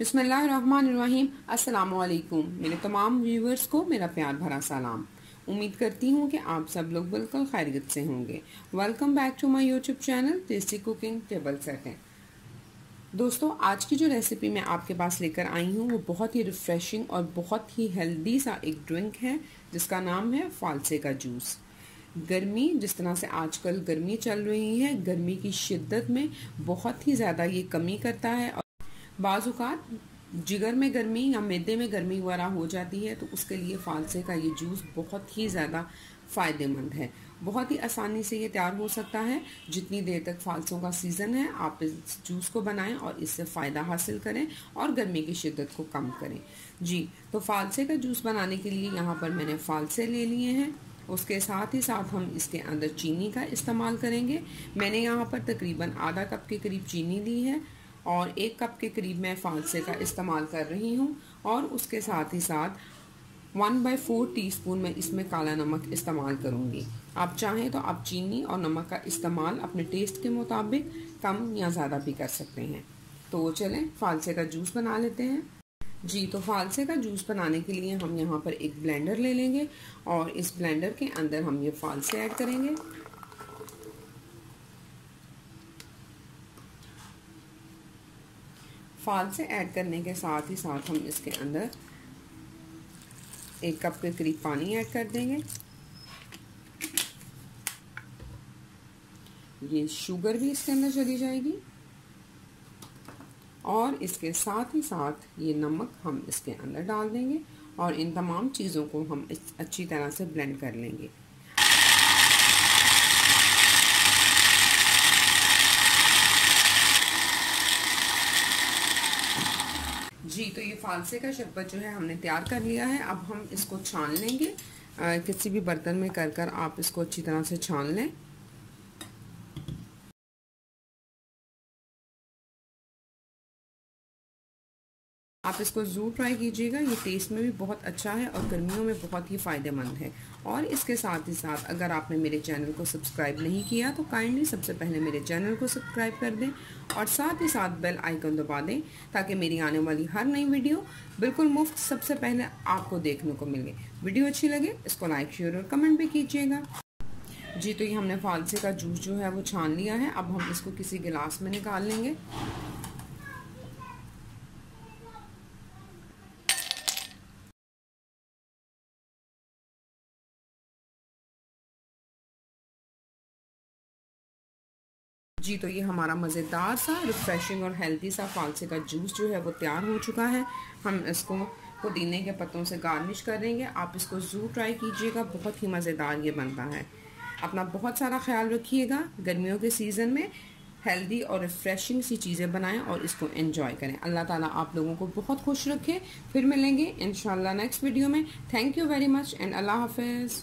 अस्सलाम वालेकुम मेरे तमाम व्यूवर्स को मेरा प्यार भरा सलाम। उम्मीद करती हूँ कि आप सब लोग बिल्कुल खैरियत से होंगे। Welcome back to my YouTube channel tasty cooking table setting दोस्तों, आज की जो रेसिपी मैं आपके पास लेकर आई हूँ, वो बहुत ही रिफ़्रेशिंग और बहुत ही हेल्दी सा एक ड्रिंक है, जिसका नाम है फालसे का जूस गर्मी, जिस तरह से आजकल गर्मी चल रही है, गर्मी की शिद्दत में बहुत ही ज़्यादा ये कमी करता है बाज़ात जिगर में गर्मी या मैदे में गर्मी वगैरह हो जाती है तो उसके लिए फालसे का ये जूस बहुत ही ज़्यादा फ़ायदेमंद है। बहुत ही आसानी से ये तैयार हो सकता है। जितनी देर तक फालसों का सीज़न है, आप इस जूस को बनाएँ और इससे फ़ायदा हासिल करें और गर्मी की शिद्दत को कम करें। जी तो फालसे का जूस बनाने के लिए यहाँ पर मैंने फालसे ले लिए हैं। उसके साथ ही साथ हम इसके अंदर चीनी का इस्तेमाल करेंगे। मैंने यहाँ पर तकरीबन आधा कप के करीब चीनी ली है। और एक कप के करीब मैं फालसे का इस्तेमाल कर रही हूँ और उसके साथ ही साथ one by four teaspoon मैं इसमें काला नमक इस्तेमाल करूँगी। आप चाहें तो आप चीनी और नमक का इस्तेमाल अपने टेस्ट के मुताबिक कम या ज़्यादा भी कर सकते हैं। तो चलें, फालसे का जूस बना लेते हैं। जी तो फालसे का जूस बनाने के लिए हम यहाँ पर एक ब्लेंडर ले लेंगे और इस ब्लेंडर के अंदर हम ये फालसे ऐड करेंगे। फाल से ऐड करने के साथ ही साथ हम इसके अंदर एक कप के करीब पानी ऐड कर देंगे। ये शुगर भी इसके अंदर चली जाएगी। और इसके साथ ही साथ ये नमक हम इसके अंदर डाल देंगे और इन तमाम चीज़ों को हम अच्छी तरह से ब्लेंड कर लेंगे जी तो ये फालसे का शरबत जो है हमने तैयार कर लिया है। अब हम इसको छान लेंगे। आ, किसी भी बर्तन में कर कर आप इसको अच्छी तरह से छान लें। आप इसको ज़रूर ट्राई कीजिएगा। ये टेस्ट में भी बहुत अच्छा है और गर्मियों में बहुत ही फ़ायदेमंद है। और इसके साथ ही साथ अगर आपने मेरे चैनल को सब्सक्राइब नहीं किया तो काइंडली सबसे पहले मेरे चैनल को सब्सक्राइब कर दें और साथ ही साथ बेल आइकन दबा दें ताकि मेरी आने वाली हर नई वीडियो बिल्कुल मुफ़्त सबसे पहले आपको देखने को मिले। वीडियो अच्छी लगे, इसको लाइक शेयर और कमेंट भी कीजिएगा। जी तो ये हमने फालसे का जूस जो है वो छान लिया है। अब हम इसको किसी गिलास में निकाल लेंगे। जी तो ये हमारा मज़ेदार सा रिफ़्रेशिंग और हेल्दी सा फालसे का जूस जो है वो तैयार हो चुका है। हम इसको पुदीने के पत्तों से गार्निश करेंगे। आप इसको ज़रूर ट्राई कीजिएगा, बहुत ही मज़ेदार ये बनता है। अपना बहुत सारा ख्याल रखिएगा, गर्मियों के सीज़न में हेल्दी और रिफ़्रेशिंग सी चीज़ें बनाएँ और इसको एंजॉय करें। अल्लाह ताला आप लोगों को बहुत खुश रखे। फिर मिलेंगे इन नेक्स्ट वीडियो में। Thank you very much and अल्लाह हाफिज़।